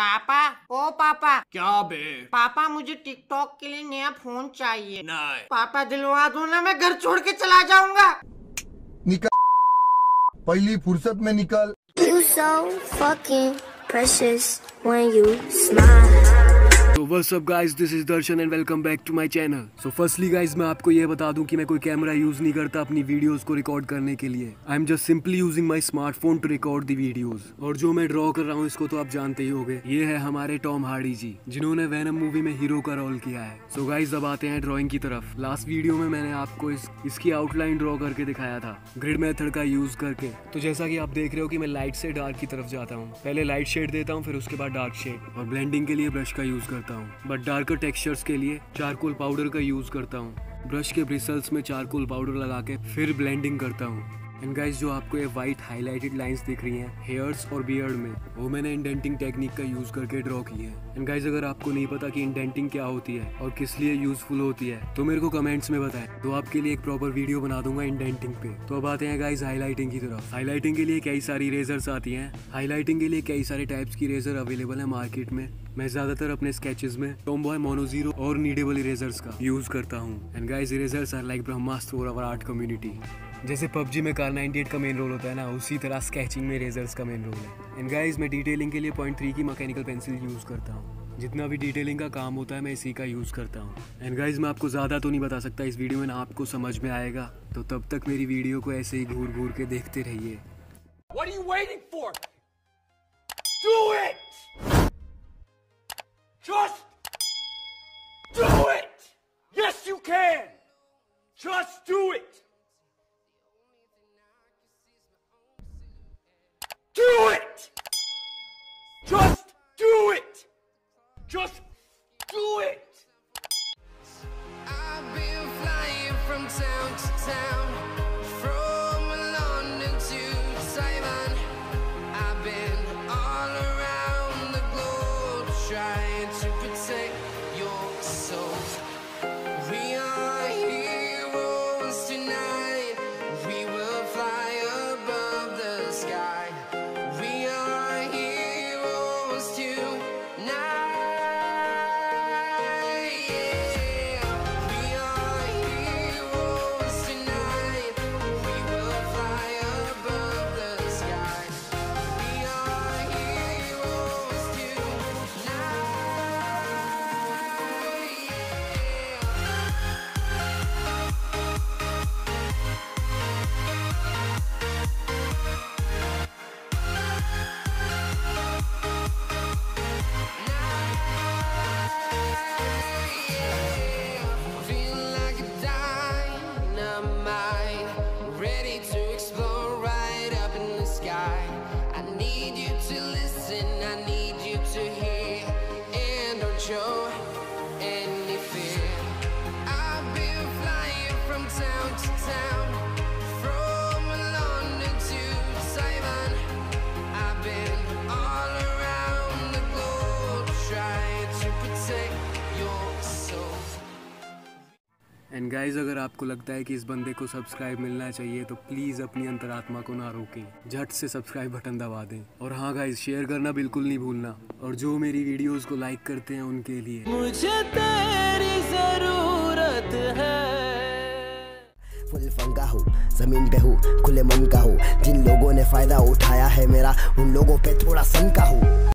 पापा ओ पापा। क्या बे? पापा मुझे टिकटॉक के लिए नया फ़ोन चाहिए। नहीं। पापा दिलवा दो ना मैं घर छोड़ के चला जाऊँगा। निकल। पहली फुर्सत में निकल। You so fucking precious when you smile. तो up guys this is Darshan and welcome back to my channel so firstly guys मैं आपको ये बता दूँ कि मैं कोई कैमरा यूज़ नहीं करता अपनी वीडियोस को रिकॉर्ड करने के लिए। I am just simply using my smartphone to record the videos और जो मैं ड्रॉ कर रहा हूँ, इसको तो आप जानते ही होंगे। ये है हमारे टॉम हार्डी जी, जिन्होंने वैनम मूवी में हीरो का रोल किया है। सो गाइस अब आते हैं ड्रॉइंग की तरफ़। लास्ट वीडियो में मैंने आपको इस, इसकी आउटलाइन ड्रॉ करके दिखाया था ग्रिड मेथड का यूज़ करके। तो जैसा कि आप देख रहे हो कि मैं लाइट से डार्क की तरफ़ जाता हूँ। पहले लाइट शेड देता हूँ, फिर उसके बाद डार्क शेड और ब्लेंडिंग के लिए ब्रश का यूज़ करता हूँ बट डार्कर टेक्सचर्स के लिए चारकोल पाउडर का यूज़ करता हूँ। ब्रश के ब्रिसल्स में चारकोल पाउडर लगा के फिर ब्लेंडिंग करता हूँ। एंड गाइज़ जो आपको ये वाइट हाईलाइटेड लाइंस दिख रही हैं हेयर्स और बियर्ड में, वो मैंने इंडेंटिंग टेक्निक का यूज़ करके ड्रॉ की है। एंड गाइज़ अगर आपको नहीं पता कि इंडेंटिंग क्या होती है और किस लिए यूजफुल होती है तो मेरे को कमेंट्स में बताएँ। तो आपके लिए एक प्रॉपर वीडियो बना दूँगा इंडेंटिंग पे। तो अब आते हैं गाइस हाईलाइटिंग की तरफ़। हाईलाइटिंग के लिए कई सारी रेजर्स आती हैं। हाईलाइटिंग के लिए कई सारे टाइप्स की रेजर अवेलेबल है मार्केट में। मैं ज़्यादातर अपने स्केचेस में टॉमबॉय मोनो ज़ीरो और नीडेबल इरेजर्स का यूज़ करता हूँ। And guys erasers are like brahmastra for our art community जैसे पबजी में कार 98 का मेन रोल होता है ना, उसी तरह स्केचिंग में रेजर्स का मेन रोल है। एंड गाइस मैं डिटेलिंग के लिए पॉइंट थ्री की मैकेनिकल पेंसिल यूज़ करता हूँ। जितना भी डिटेलिंग का काम होता है, मैं इसी का यूज़ करता हूँ। एंड गाइस मैं आपको ज़्यादा तो नहीं बता सकता, इस वीडियो में ना आपको समझ में आएगा। तो तब तक मेरी वीडियो को ऐसे ही घूर घूर के देखते रहिए! Just do it! Just do it! I've been flying from town to town, from London to Taiwan. I've been all around the globe trying and guys अगर आपको लगता है कि इस बंदे को सब्सक्राइब मिलना चाहिए तो प्लीज़ अपनी अंतरात्मा को ना रोकें। झट से सब्सक्राइब बटन दबा दें। और हाँ गाइज़ शेयर करना बिल्कुल नहीं भूलना। और जो मेरी वीडियोस को लाइक करते हैं उनके लिए। मुझे तेरी ज़रूरत है। फुल फंका हो, ज़मीन पे हो, खुले मन का हो। जिन लोगों ने फ़ायदा उठाया है मेरा, उन लोगों पे थोड़ा सन का हूँ।